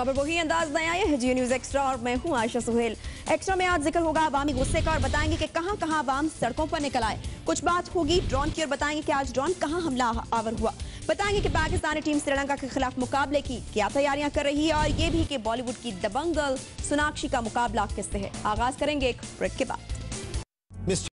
खबर वही अंदाज नया है। जियो न्यूज़ एक्स्ट्रा और मैं हूँ आयशा सुहेल। एक्स्ट्रा में आज ज़िक्र होगा अवामी गुस्से का और बताएँगे कि कहाँ कहाँ आवाम सड़कों पर निकल आए। कुछ बात होगी ड्रोन की और बताएँगे कि आज ड्रोन कहाँ हमला आवर हुआ। बताएँगे कि पाकिस्तानी टीम श्रीलंका के खिलाफ मुकाबले की क्या तैयारियाँ कर रही है और ये भी कि बॉलीवुड की दबंगल सोनाक्षी का मुकाबला किससे है। आगाज़ करेंगे एक ब्रेक के बाद।